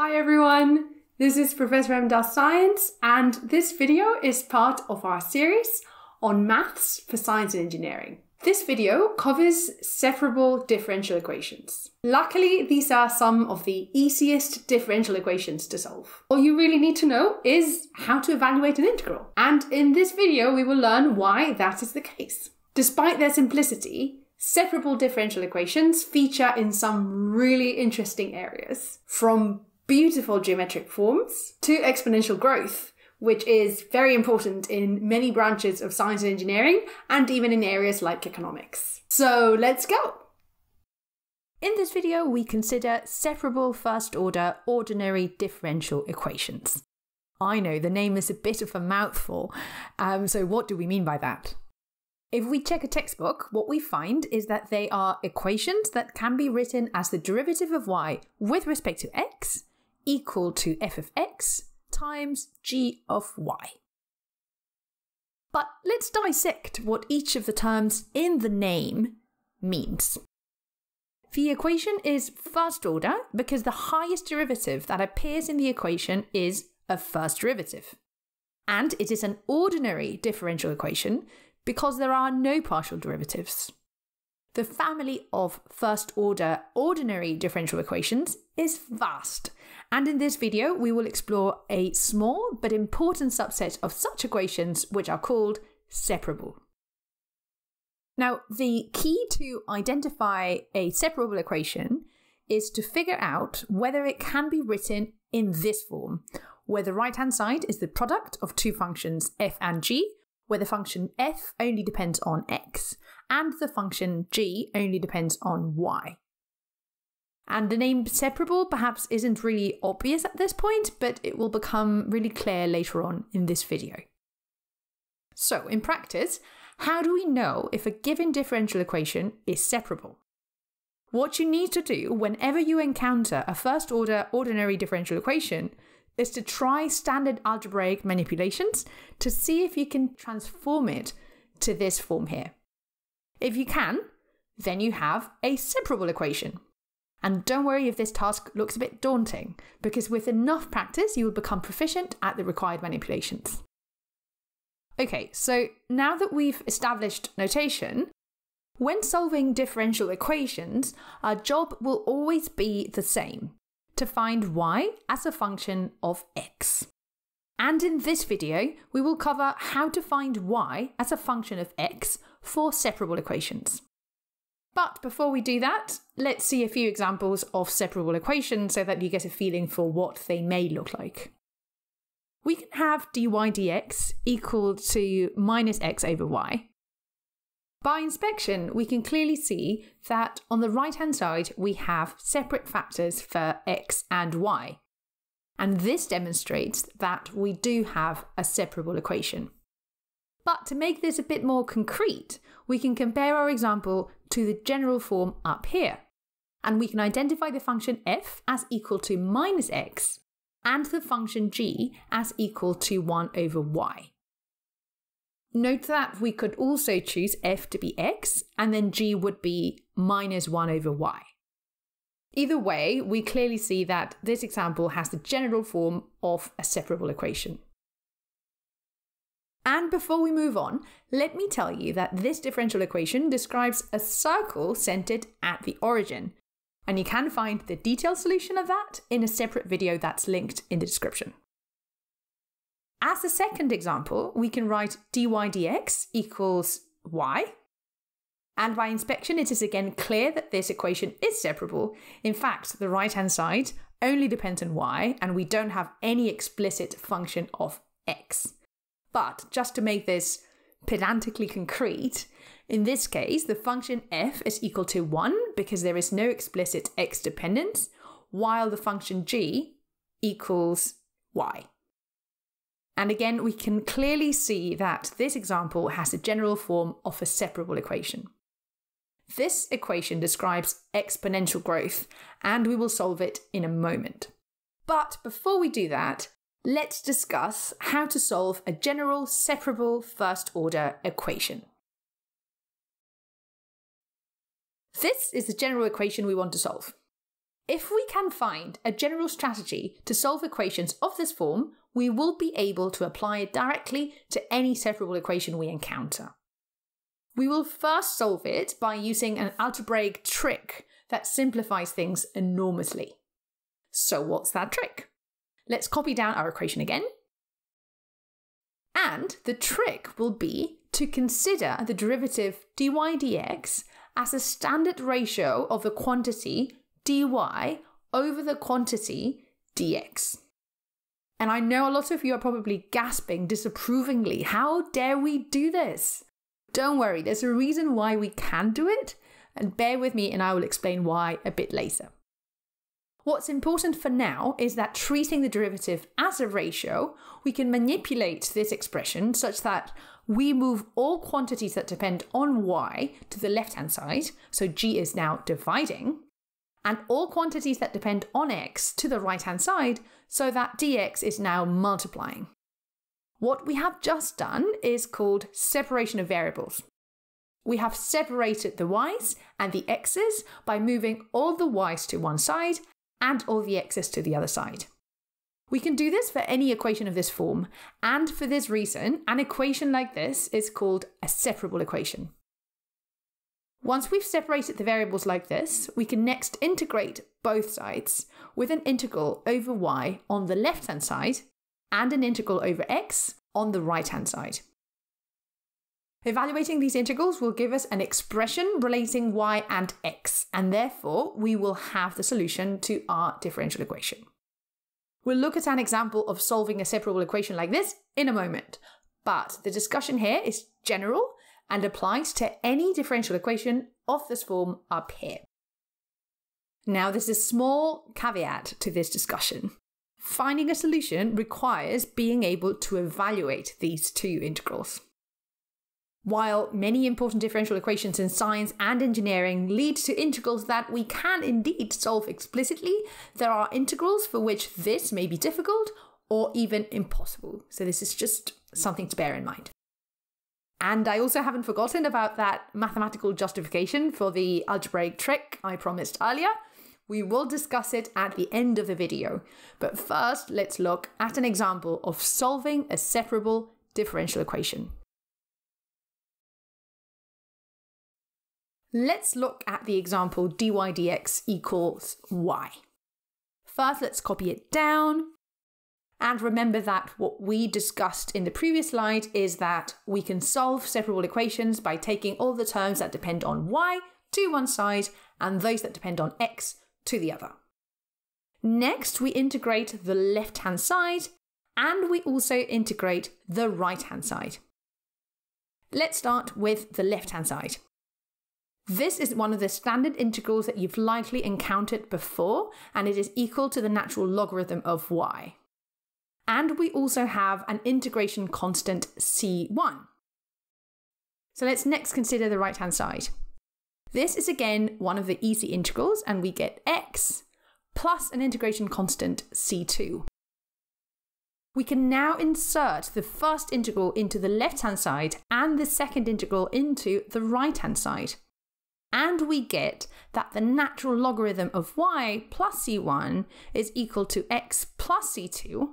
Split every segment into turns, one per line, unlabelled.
Hi everyone, this is Professor M. Does Science, and this video is part of our series on maths for science and engineering. This video covers separable differential equations. Luckily, these are some of the easiest differential equations to solve. All you really need to know is how to evaluate an integral. And in this video, we will learn why that is the case. Despite their simplicity, separable differential equations feature in some really interesting areas, from beautiful geometric forms to exponential growth, which is very important in many branches of science and engineering and even in areas like economics. So let's go!
In this video, we consider separable first order ordinary differential equations. I know the name is a bit of a mouthful, um, so what do we mean by that? If we check a textbook, what we find is that they are equations that can be written as the derivative of y with respect to x equal to f of x times g of y. But let's dissect what each of the terms in the name means. The equation is first order because the highest derivative that appears in the equation is a first derivative. And it is an ordinary differential equation because there are no partial derivatives. The family of first order ordinary differential equations is vast and in this video, we will explore a small but important subset of such equations which are called separable. Now, the key to identify a separable equation is to figure out whether it can be written in this form, where the right hand side is the product of two functions f and g, where the function f only depends on x, and the function g only depends on y. And the name separable perhaps isn't really obvious at this point, but it will become really clear later on in this video. So, in practice, how do we know if a given differential equation is separable? What you need to do whenever you encounter a first order ordinary differential equation is to try standard algebraic manipulations to see if you can transform it to this form here. If you can, then you have a separable equation. And don't worry if this task looks a bit daunting, because with enough practice, you will become proficient at the required manipulations. Okay, so now that we've established notation, when solving differential equations, our job will always be the same to find y as a function of x. And in this video, we will cover how to find y as a function of x for separable equations. But before we do that, let's see a few examples of separable equations so that you get a feeling for what they may look like. We can have dy dx equal to minus x over y. By inspection, we can clearly see that on the right hand side we have separate factors for x and y. And this demonstrates that we do have a separable equation. But to make this a bit more concrete, we can compare our example to the general form up here. And we can identify the function f as equal to minus x and the function g as equal to 1 over y. Note that we could also choose f to be x and then g would be minus 1 over y. Either way, we clearly see that this example has the general form of a separable equation. And before we move on, let me tell you that this differential equation describes a circle centered at the origin. And you can find the detailed solution of that in a separate video that's linked in the description. As a second example, we can write dy dx equals y. And by inspection, it is again clear that this equation is separable. In fact, the right hand side only depends on y, and we don't have any explicit function of x. But just to make this pedantically concrete, in this case, the function f is equal to 1 because there is no explicit x dependence, while the function g equals y. And again, we can clearly see that this example has a general form of a separable equation. This equation describes exponential growth, and we will solve it in a moment. But before we do that, let's discuss how to solve a general separable first order equation. This is the general equation we want to solve. If we can find a general strategy to solve equations of this form, we will be able to apply it directly to any separable equation we encounter. We will first solve it by using an algebraic trick that simplifies things enormously. So what's that trick? Let's copy down our equation again. And the trick will be to consider the derivative dy dx as a standard ratio of the quantity dy over the quantity dx. And I know a lot of you are probably gasping disapprovingly. How dare we do this? Don't worry, there's a reason why we can do it, and bear with me and I will explain why a bit later. What's important for now is that treating the derivative as a ratio, we can manipulate this expression such that we move all quantities that depend on y to the left hand side, so g is now dividing, and all quantities that depend on x to the right hand side, so that dx is now multiplying. What we have just done is called separation of variables. We have separated the y's and the x's by moving all the y's to one side and all the x's to the other side. We can do this for any equation of this form, and for this reason, an equation like this is called a separable equation. Once we've separated the variables like this, we can next integrate both sides with an integral over y on the left hand side and an integral over x on the right hand side. Evaluating these integrals will give us an expression relating y and x, and therefore we will have the solution to our differential equation. We'll look at an example of solving a separable equation like this in a moment, but the discussion here is general and applies to any differential equation of this form up here. Now, there's a small caveat to this discussion. Finding a solution requires being able to evaluate these two integrals. While many important differential equations in science and engineering lead to integrals that we can indeed solve explicitly, there are integrals for which this may be difficult or even impossible. So, this is just something to bear in mind. And I also haven't forgotten about that mathematical justification for the algebraic trick I promised earlier. We will discuss it at the end of the video. But first, let's look at an example of solving a separable differential equation. Let's look at the example dy dx equals y. First, let's copy it down. And remember that what we discussed in the previous slide is that we can solve separable equations by taking all the terms that depend on y to one side and those that depend on x to the other. Next, we integrate the left hand side and we also integrate the right hand side. Let's start with the left hand side. This is one of the standard integrals that you've likely encountered before, and it is equal to the natural logarithm of y. And we also have an integration constant c1. So let's next consider the right hand side. This is again one of the easy integrals, and we get x plus an integration constant c2. We can now insert the first integral into the left hand side and the second integral into the right hand side. And we get that the natural logarithm of y plus c1 is equal to x plus c2.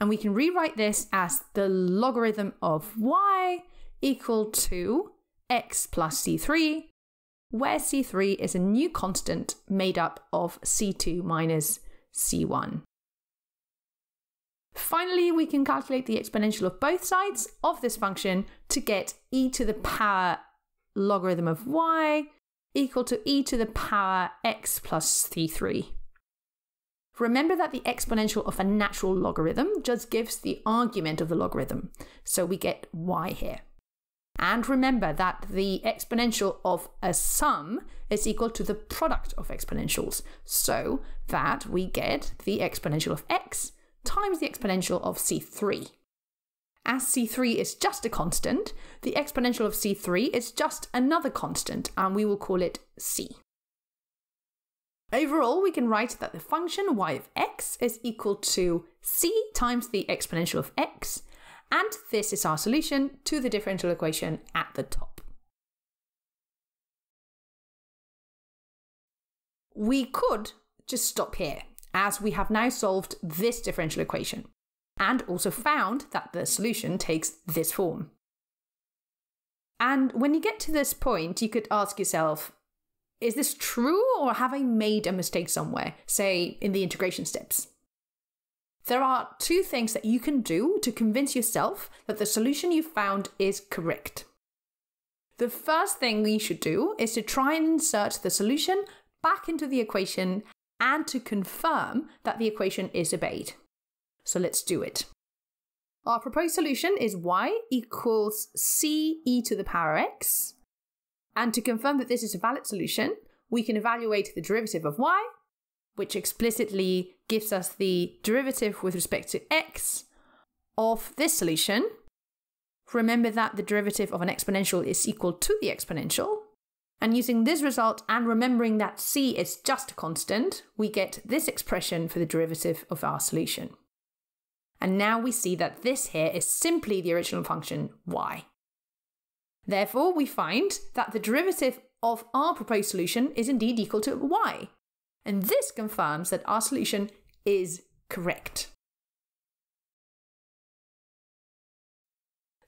And we can rewrite this as the logarithm of y equal to x plus c3, where c3 is a new constant made up of c2 minus c1. Finally, we can calculate the exponential of both sides of this function to get e to the power logarithm of y equal to e to the power x plus c3. Remember that the exponential of a natural logarithm just gives the argument of the logarithm, so we get y here. And remember that the exponential of a sum is equal to the product of exponentials, so that we get the exponential of x times the exponential of c3. As C3 is just a constant, the exponential of C3 is just another constant, and we will call it C. Overall, we can write that the function y of x is equal to c times the exponential of x, and this is our solution to the differential equation at the top. We could just stop here, as we have now solved this differential equation, and also found that the solution takes this form. And when you get to this point, you could ask yourself, is this true or have I made a mistake somewhere, say in the integration steps? There are two things that you can do to convince yourself that the solution you found is correct. The first thing we should do is to try and insert the solution back into the equation and to confirm that the equation is obeyed. So let's do it. Our proposed solution is y equals c e to the power x. And to confirm that this is a valid solution, we can evaluate the derivative of y, which explicitly gives us the derivative with respect to x of this solution. Remember that the derivative of an exponential is equal to the exponential. And using this result and remembering that c is just a constant, we get this expression for the derivative of our solution. And now we see that this here is simply the original function y. Therefore, we find that the derivative of our proposed solution is indeed equal to y. And this confirms that our solution is correct.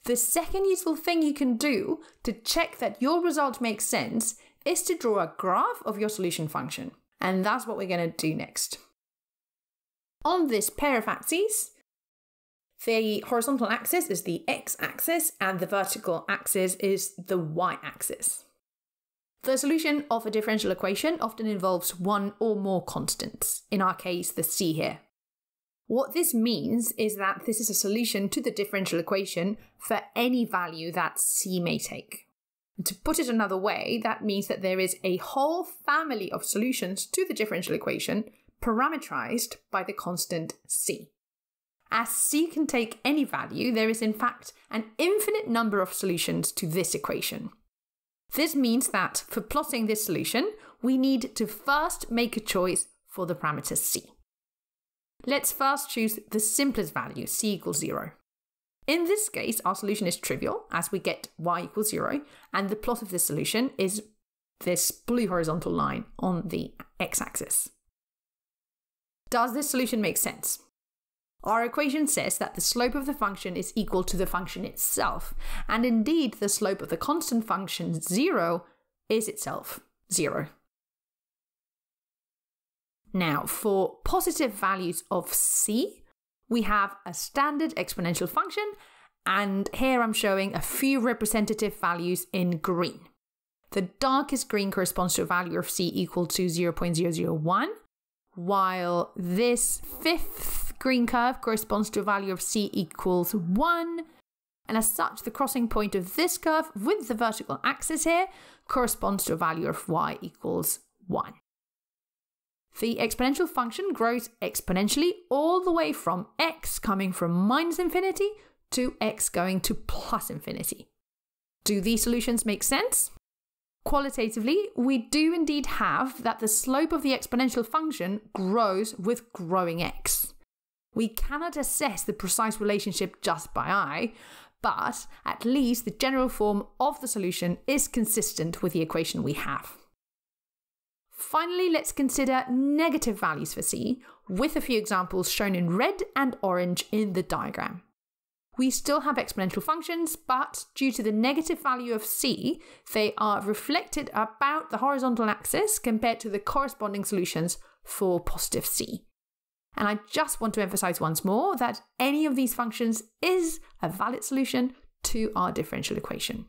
The second useful thing you can do to check that your result makes sense is to draw a graph of your solution function. And that's what we're going to do next. On this pair of axes, the horizontal axis is the x axis and the vertical axis is the y axis. The solution of a differential equation often involves one or more constants, in our case, the c here. What this means is that this is a solution to the differential equation for any value that c may take. To put it another way, that means that there is a whole family of solutions to the differential equation parameterized by the constant c. As c can take any value, there is in fact an infinite number of solutions to this equation. This means that for plotting this solution, we need to first make a choice for the parameter c. Let's first choose the simplest value, c equals 0. In this case, our solution is trivial, as we get y equals 0, and the plot of this solution is this blue horizontal line on the x-axis. Does this solution make sense? Our equation says that the slope of the function is equal to the function itself, and indeed the slope of the constant function 0 is itself 0. Now, for positive values of c, we have a standard exponential function, and here I'm showing a few representative values in green. The darkest green corresponds to a value of c equal to 0.001, while this fifth green curve corresponds to a value of c equals 1. And as such, the crossing point of this curve with the vertical axis here corresponds to a value of y equals 1. The exponential function grows exponentially all the way from x coming from minus infinity to x going to plus infinity. Do these solutions make sense? Qualitatively, we do indeed have that the slope of the exponential function grows with growing x. We cannot assess the precise relationship just by eye, but at least the general form of the solution is consistent with the equation we have. Finally, let's consider negative values for c, with a few examples shown in red and orange in the diagram. We still have exponential functions, but due to the negative value of c, they are reflected about the horizontal axis compared to the corresponding solutions for positive c. And I just want to emphasize once more that any of these functions is a valid solution to our differential equation.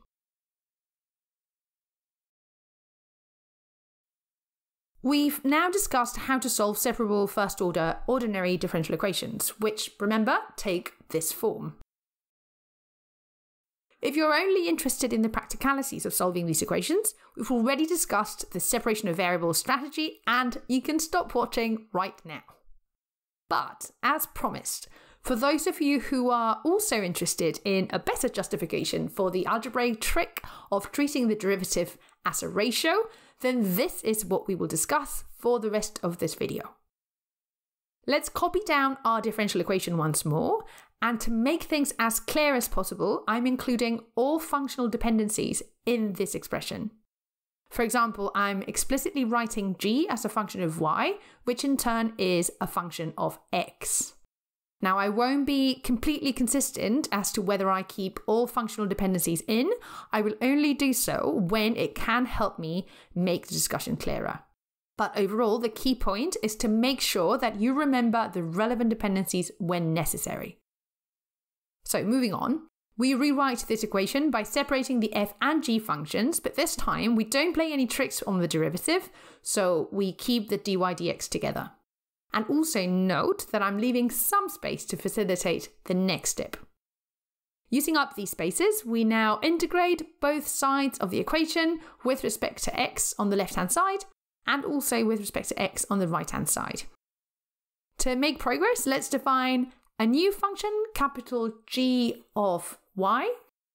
We've now discussed how to solve separable first order ordinary differential equations, which, remember, take this form. If you're only interested in the practicalities of solving these equations, we've already discussed the separation of variables strategy, and you can stop watching right now. But, as promised, for those of you who are also interested in a better justification for the algebraic trick of treating the derivative as a ratio, then this is what we will discuss for the rest of this video. Let's copy down our differential equation once more, and to make things as clear as possible, I'm including all functional dependencies in this expression. For example, I'm explicitly writing g as a function of y, which in turn is a function of x. Now, I won't be completely consistent as to whether I keep all functional dependencies in. I will only do so when it can help me make the discussion clearer. But overall, the key point is to make sure that you remember the relevant dependencies when necessary. So, moving on, we rewrite this equation by separating the f and g functions, but this time we don't play any tricks on the derivative, so we keep the dy dx together. And also note that I'm leaving some space to facilitate the next step. Using up these spaces, we now integrate both sides of the equation with respect to x on the left-hand side and also with respect to x on the right-hand side. To make progress, let's define a new function, capital G of y,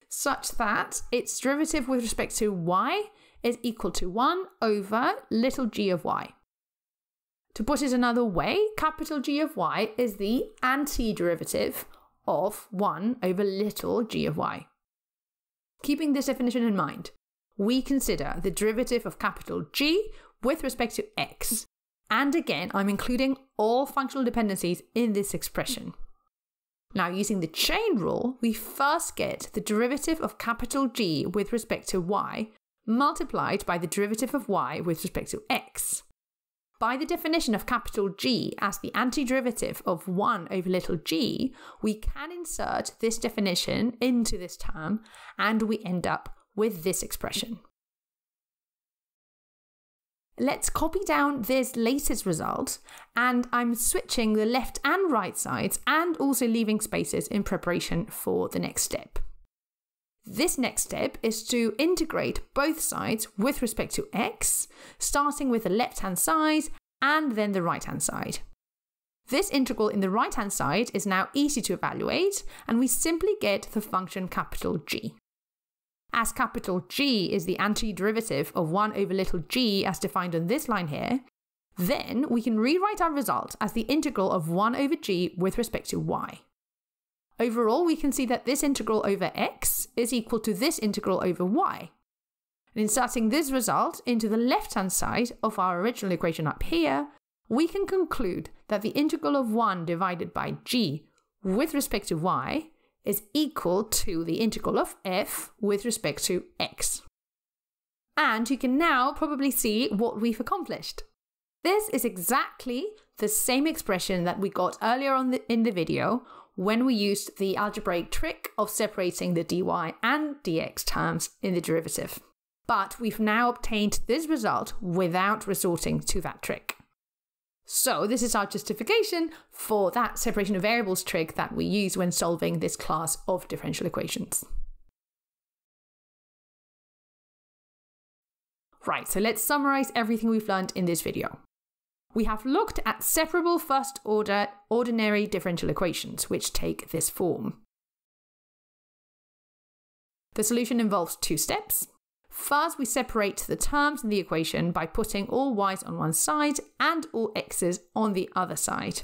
such that its derivative with respect to y is equal to 1 over little g of y. To put it another way, capital G of y is the antiderivative of 1 over little g of y. Keeping this definition in mind, we consider the derivative of capital G with respect to x. And again, I'm including all functional dependencies in this expression. Now, using the chain rule, we first get the derivative of capital G with respect to y multiplied by the derivative of y with respect to x. By the definition of capital G as the antiderivative of 1 over little g, we can insert this definition into this term and we end up with this expression. Let's copy down this latest result and I'm switching the left and right sides and also leaving spaces in preparation for the next step. This next step is to integrate both sides with respect to x, starting with the left hand side and then the right hand side. This integral in the right hand side is now easy to evaluate, and we simply get the function capital G. As capital G is the antiderivative of 1 over little g as defined on this line here, then we can rewrite our result as the integral of 1 over g with respect to y. Overall, we can see that this integral over x is equal to this integral over y. And inserting this result into the left-hand side of our original equation up here, we can conclude that the integral of 1 divided by g with respect to y is equal to the integral of f with respect to x. And you can now probably see what we've accomplished. This is exactly the same expression that we got earlier on the, in the video when we used the algebraic trick of separating the dy and dx terms in the derivative. But we've now obtained this result without resorting to that trick. So this is our justification for that separation of variables trick that we use when solving this class of differential equations. Right, so let's summarize everything we've learned in this video we have looked at separable first order ordinary differential equations, which take this form. The solution involves two steps. First, we separate the terms in the equation by putting all y's on one side and all x's on the other side.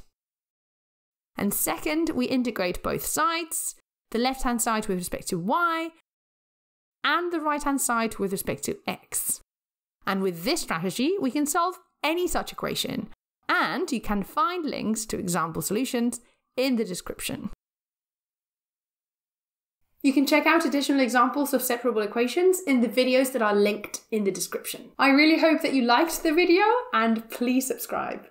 And second, we integrate both sides, the left hand side with respect to y and the right hand side with respect to x. And with this strategy, we can solve any such equation, and you can find links to example solutions in the description.
You can check out additional examples of separable equations in the videos that are linked in the description. I really hope that you liked the video and please subscribe.